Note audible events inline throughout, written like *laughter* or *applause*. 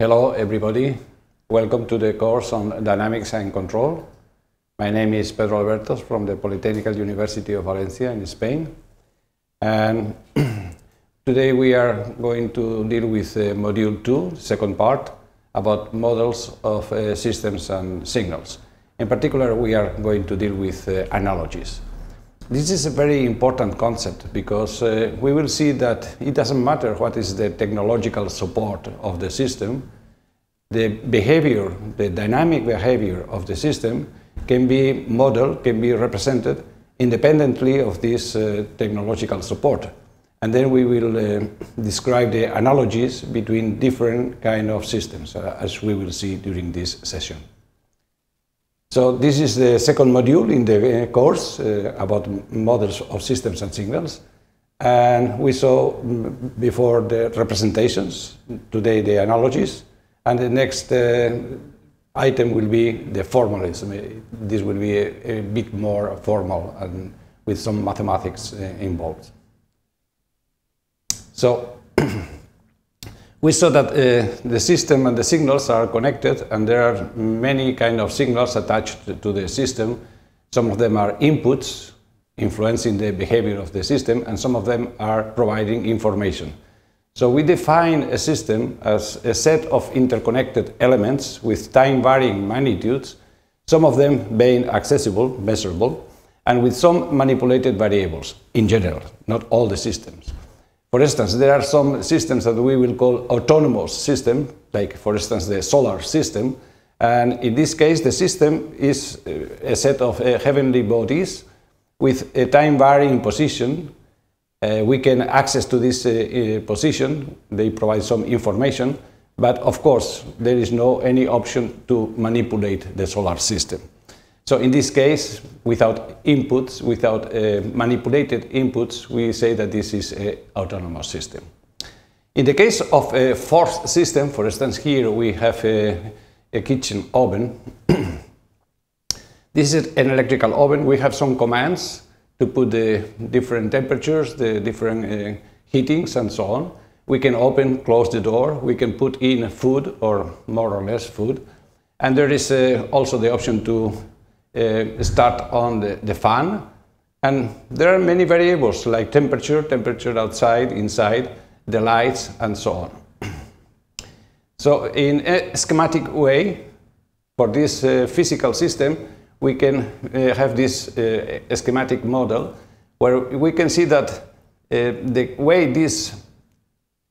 Hello, everybody. Welcome to the course on Dynamics and Control. My name is Pedro Albertos from the Polytechnical University of Valencia in Spain. And *clears throat* today we are going to deal with uh, Module 2, second part, about models of uh, systems and signals. In particular, we are going to deal with uh, analogies. This is a very important concept because uh, we will see that it doesn't matter what is the technological support of the system, the behavior, the dynamic behavior of the system can be modeled, can be represented independently of this uh, technological support. And then we will uh, describe the analogies between different kind of systems, uh, as we will see during this session. So this is the second module in the uh, course uh, about models of systems and signals. And we saw mm, before the representations, today the analogies, and the next uh, item will be the formalism. This will be a, a bit more formal and with some mathematics uh, involved. So *clears throat* we saw that uh, the system and the signals are connected and there are many kind of signals attached to the system. Some of them are inputs influencing the behavior of the system and some of them are providing information. So we define a system as a set of interconnected elements with time-varying magnitudes, some of them being accessible, measurable, and with some manipulated variables in general, not all the systems. For instance, there are some systems that we will call autonomous system, like for instance the solar system, and in this case the system is uh, a set of uh, heavenly bodies with a time varying position. Uh, we can access to this uh, uh, position, they provide some information, but of course there is no any option to manipulate the solar system. So in this case, without inputs, without uh, manipulated inputs, we say that this is an autonomous system. In the case of a forced system, for instance, here we have a, a kitchen oven. *clears throat* this is an electrical oven. We have some commands to put the different temperatures, the different uh, heatings and so on. We can open, close the door. We can put in food or more or less food. And there is uh, also the option to start on the, the fan. And there are many variables like temperature, temperature outside, inside, the lights, and so on. *clears throat* So in a schematic way, for this uh, physical system, we can uh, have this uh, schematic model where we can see that uh, the way this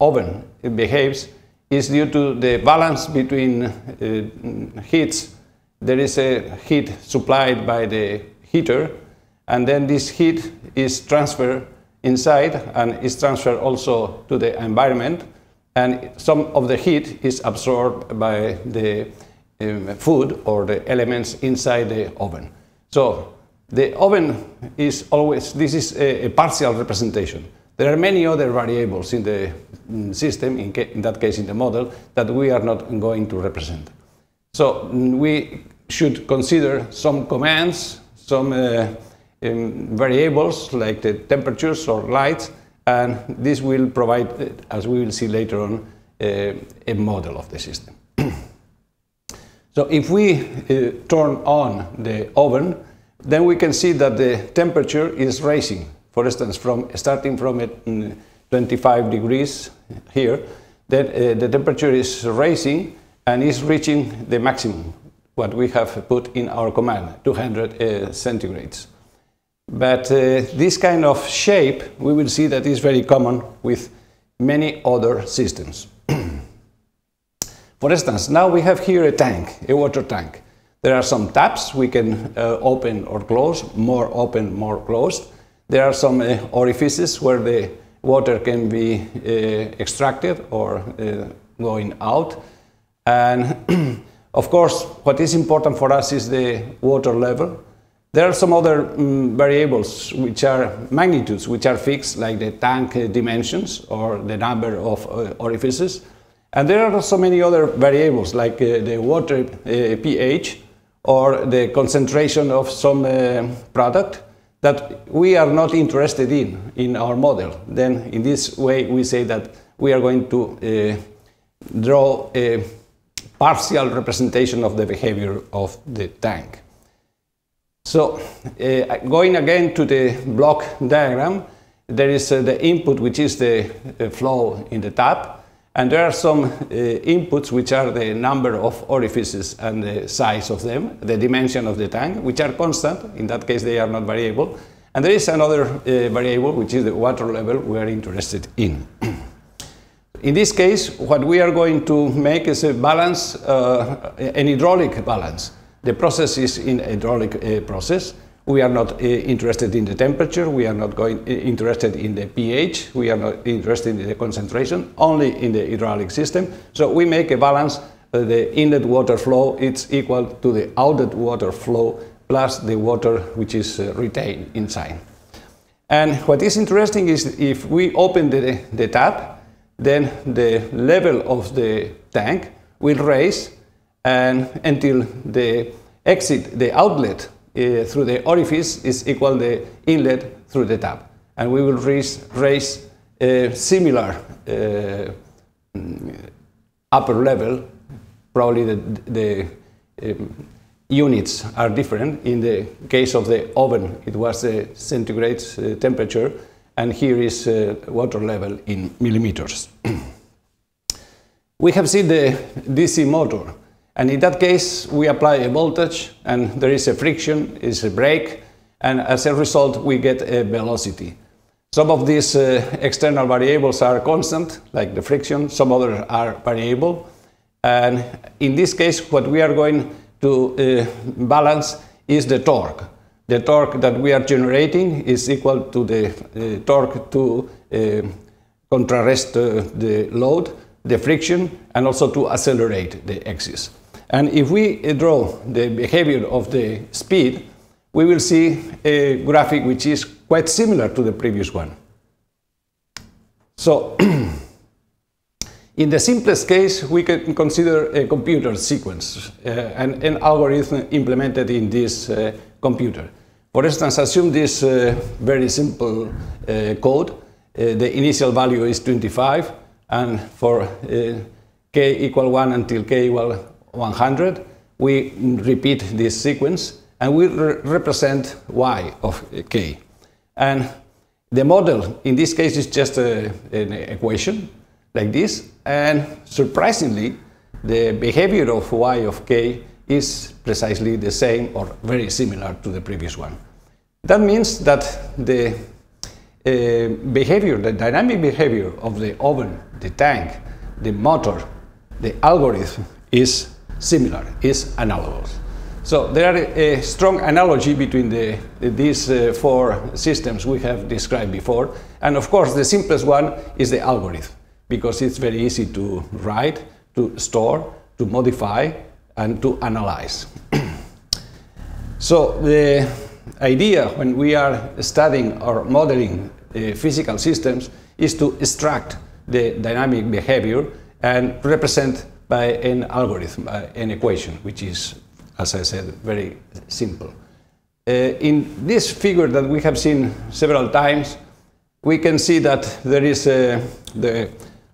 oven behaves is due to the balance between uh, heats there is a heat supplied by the heater, and then this heat is transferred inside and is transferred also to the environment, and some of the heat is absorbed by the um, food or the elements inside the oven. So the oven is always, this is a, a partial representation. There are many other variables in the mm, system, in, in, that case in the model, that we are not going to represent. So we should consider some commands, some uh, um, variables like the temperatures or lights, and this will provide, uh, as we will see later on, uh, a model of the system. *clears throat* so if we uh, turn on the oven, then we can see that the temperature is rising. For instance, from starting from mm, 25 degrees here, then uh, the temperature is rising and is reaching the maximum, what we have put in our command, 200 uh, centigrades. But uh, this kind of shape, we will see that is very common with many other systems. *clears throat* For instance, now we have here a tank, a water tank. There are some taps we can uh, open or close, more open, more closed. There are some uh, orifices where the water can be uh, extracted or uh, going out. And *clears throat* of course, what is important for us is the water level. There are some other um, variables which are magnitudes, which are fixed, like the tank uh, dimensions or the number of uh, orifices. And there are so many other variables, like uh, the water uh, pH or the concentration of some uh, product that we are not interested in in our model. Then in this way we say that we are going to draw a partial representation of the behavior of the tank. So uh, going again to the block diagram, there is uh, the input which is the uh, flow in the tap and there are some uh, inputs which are the number of orifices and the size of them, the dimension of the tank, which are constant. In that case, they are not variable. And there is another uh, variable, which is the water level we are interested in. In this case, what we are going to make is a balance, uh, an hydraulic balance. The process is in hydraulic uh, process. We are not uh, interested in the temperature, we are not going, uh, interested in the pH, we are not interested in the concentration, only in the hydraulic system. So we make a balance, uh, the inlet water flow is equal to the outlet water flow plus the water which is uh, retained inside. And what is interesting is if we open the, the tap, then the level of the tank will raise and until the exit, the outlet uh, through the orifice is equal the inlet through the tap. And we will raise, raise a similar uh, upper level, probably the, the um, units are different. In the case of the oven, it was the centigrade uh, temperature, and here is uh, water level in millimeters. *clears throat* we have seen the DC motor. And in that case, we apply a voltage and there is a friction, is a brake, and as a result, we get a velocity. Some of these uh, external variables are constant, like the friction, some others are variable. And in this case, what we are going to uh, balance is the torque. The torque that we are generating is equal to the uh, torque to uh, contrarrest uh, the load, the friction, and also to accelerate the axis. And if we draw the behavior of the speed, we will see a graphic which is quite similar to the previous one. So, *clears throat* in the simplest case, we can consider a computer sequence, uh, and an algorithm implemented in this uh, computer. For instance, assume this uh, very simple uh, code. Uh, the initial value is 25, and for k equal 1 until k equal 100, we repeat this sequence and we re represent y of k. And the model in this case is just a, an equation like this, and surprisingly, the behavior of y of k is precisely the same or very similar to the previous one. That means that the uh, behavior, the dynamic behavior of the oven, the tank, the motor, the algorithm is similar, is analogous. So there are a strong analogy between the, these uh, four systems we have described before. And of course, the simplest one is the algorithm, because it's very easy to write, to store, to modify, and to analyze. *clears throat* so the idea when we are studying or modeling uh, physical systems is to extract the dynamic behavior and represent by an algorithm, uh, an equation, which is, as I said, very simple. Uh, in this figure that we have seen several times, we can see that there is uh, the,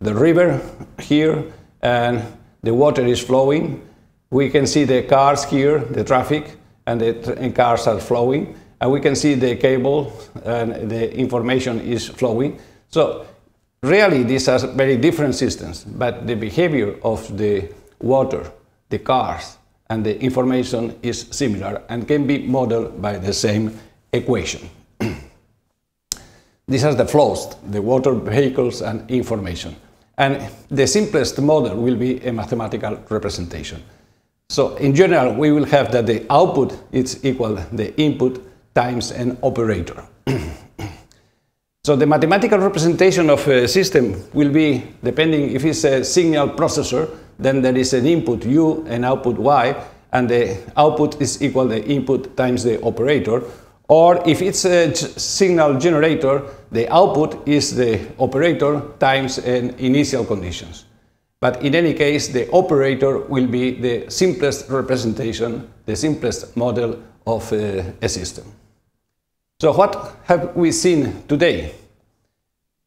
the river here and the water is flowing. We can see the cars here, the traffic, and the and cars are flowing. And we can see the cable and the information is flowing. So Really, these are very different systems, but the behavior of the water, the cars, and the information is similar and can be modeled by the same equation. *clears throat* These are the flows, the water, vehicles, and information. And the simplest model will be a mathematical representation. So in general, we will have that the output is equal the input times an operator. *clears throat* So the mathematical representation of a system will be, depending if it's a signal processor, then there is an input u and output y, and the output is equal the input times the operator. Or if it's a signal generator, the output is the operator times an initial conditions. But in any case, the operator will be the simplest representation, the simplest model of uh, a system. So what have we seen today?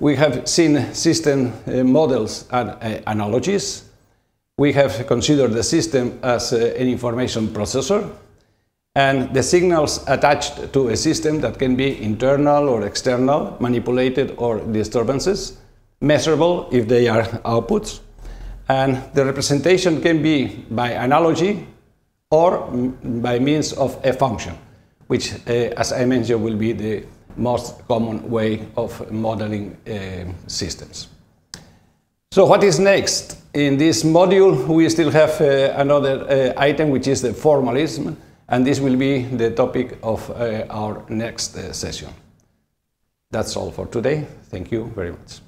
We have seen system uh, models and uh, analogies. we have considered the system as uh, an information processor and the signals attached to a system that can be internal or external, manipulated or disturbances, measurable if they are outputs, and the representation can be by analogy or by means of a function, which, uh, as I mentioned, will be the most common way of modeling uh, systems. So what is next? In this module, we still have uh, another uh, item, which is the formalism, and this will be the topic of uh, our next uh, session. That's all for today. Thank you very much.